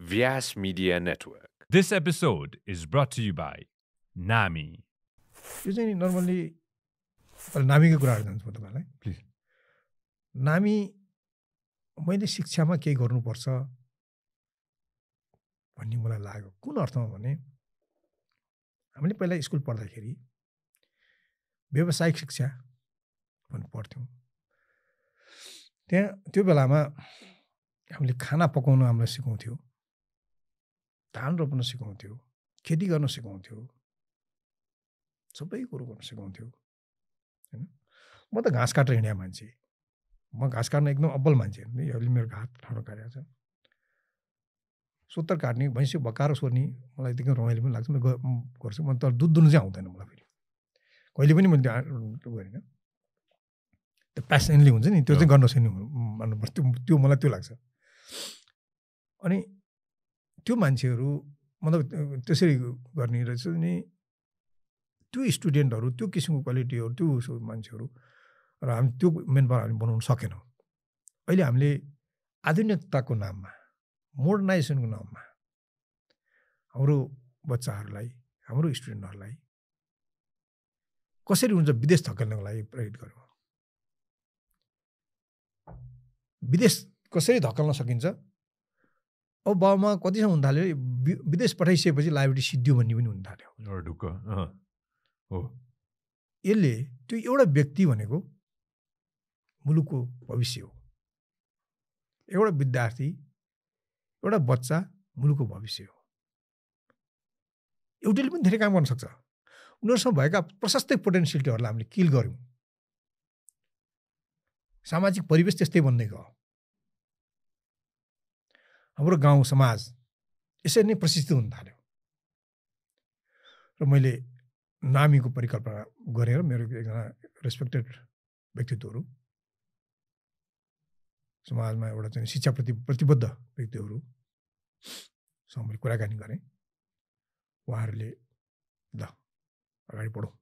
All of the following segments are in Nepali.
Vyas Media Network. This episode is brought to you by NAMI. यो चाहिँ नर्मल्ली नामीको कुराहरू जान्छु म तपाईँलाई Please. नामी मैले शिक्षामा केही गर्नुपर्छ भन्ने मलाई लाग्यो कुन अर्थमा भने हामीले पहिला स्कुल पढ्दाखेरि व्यावसायिक शिक्षा भन्ने पढ्थ्यौँ त्यहाँ त्यो बेलामा हामीले खाना पकाउन हामीलाई सिकाउँथ्यो धान रोप्न सिकाउँथ्यो खेती गर्न सिकाउँथ्यो सबै कुरो गर्न सिकाउँथ्यो होइन? म त घाँस काटेर हिँड्या मान्छे। म घाँस काट्न एकदम अब्बल मान्छे हो। यो अहिले मेरो हात ठाडो काटेको छ सोत्तर काट्ने भैँसी भकाएर सोर्ने मलाई एकदम रमाइलो पनि लाग्छ। म गर्छु। म तर दुध दुनु चाहिँ आउँदैन मलाई फेरि। कहिले पनि मैले त्यो गरिनँ त्यो प्यासनली हुन्छ नि त्यो चाहिँ गर्न सक्ने मान्नुपर्छ। त्यो त्यो मलाई त्यो लाग्छ। अनि त्यो मान्छेहरू मतलब त्यसरी गर्ने रहेछ नि त्यो स्टुडेन्टहरू त्यो किसिमको क्वालिटीहरू त्यो मान्छेहरू र हामी त्यो मेन पावर हामी बनाउन सकेनौँ। अहिले हामीले आधुनिकताको नाममा मोडर्नाइजेसनको नाममा हाम्रो बच्चाहरूलाई हाम्रो स्टुडेन्टहरूलाई कसरी हुन्छ विदेश धकेल्नको लागि प्रेरित गऱ्यौँ विदेश कसरी धकेल्न सकिन्छ? अब बाबुमा कतिसम्म हुन थाल्यो? विदेश पठाइसकेपछि लाइब्रेरी सिद्धियो भन्ने पनि हुन थाल्यो। ढुक्क। हो। यसले त्यो एउटा व्यक्ति भनेको मुलुकको भविष्य हो। एउटा विद्यार्थी एउटा बच्चा मुलुकको भविष्य हो। एउटैले पनि धेरै काम गर्न सक्छ। उनीहरूसँग भएका प्रशस्तै पोटेन्सियलिटीहरूलाई हामीले किल गऱ्यौँ। सामाजिक परिवेश त्यस्तै बन्दै गयो। हाम्रो गाउँ समाज यसरी नै प्रशिक्षित हुन थाल्यो। र मैले नामीको परिकल्पना गरेर मेरो एकजना रेस्पेक्टेड व्यक्तित्वहरू समाजमा एउटा चाहिँ शिक्षाप्रति प्रतिबद्ध व्यक्तिहरूसँग मैले कुराकानी गरेँ। उहाँहरूले ल अगाडि बढौँ।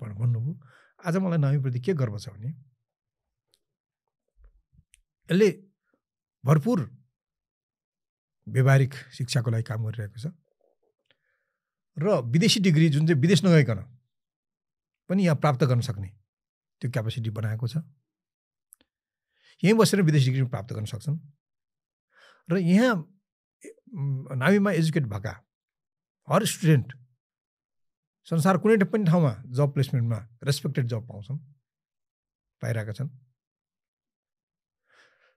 भनेर भन्नुभयो। आज मलाई नामीप्रति के गर्व छ भने यसले भरपुर व्यावहारिक शिक्षाको लागि काम गरिरहेको छ। र विदेशी डिग्री जुन चाहिँ विदेश नगइकन पनि यहाँ प्राप्त गर्न सक्ने त्यो क्यापेसिटी बनाएको छ। यहीँ बसेर विदेशी डिग्री प्राप्त गर्न सक्छन्। र यहाँ नामीमा एजुकेट भएका हर स्टुडेन्ट संसार कुनै पनि ठाउँमा जब प्लेसमेन्टमा रेस्पेक्टेड जब पाउँछन् पाइरहेका छन्।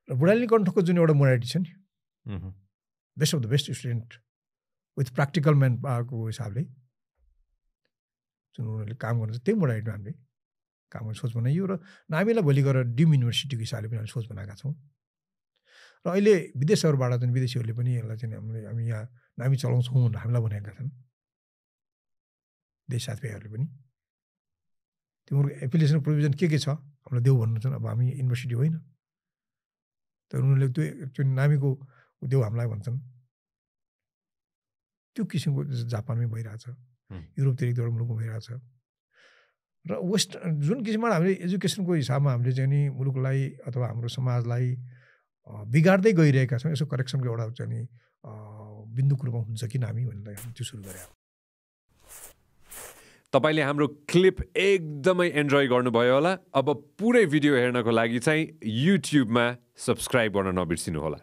र बुढाली कण्ठको जुन एउटा मोडालिटी छ नि। Best of the best student with practical man पावरको हिसाबले जुन उनीहरूले काम गर्नुहुन्छ त्यही मोडालिटीमा हामीले काम गर्ने सोच बनाइयो र नामीलाई भोलि गएर डिम युनिभर्सिटीको हिसाबले पनि हामीले सोच बनाएका छौँ। र अहिले विदेशहरूबाट चाहिँ विदेशीहरूले पनि यसलाई चाहिँ हामीले हामी यहाँ नामी चलाउँछौँ भनेर हामीलाई भनेका छन्। देश साथीभाइहरूले पनि। तिम्रो एप्लिकेसन प्रोभिजन के के छ? हामीलाई देऊ भन्नुहुन्छ अब हामी युनिभर्सिटी होइन। तर उनीहरूले त्यो नामीको देऊ हामीलाई भन्छन्। त्यो किसिमको जापानमै भइरहेछ। युरोपतिर एक दुईवटा मुलुकमा भइरहेछ। र वेस्ट जुन किसिमबाट हामीले एजुकेसनको हिसाबमा हामीले चाहिँ नि मुलुकलाई अथवा हाम्रो समाजलाई बिगार्दै गइरहेका छौँ यसो करेक्सनको एउटा चाहिँ नि बिन्दुको रूपमा हुन्छ कि नामी भनेर हामी त्यो सुरु गरे तपाईँले हाम्रो क्लिप एकदमै इन्जोय गर्नुभयो होला। अब पुरै भिडियो हेर्नको लागि चाहिँ युट्युबमा सब्सक्राइब गर्न नबिर्सिनु होला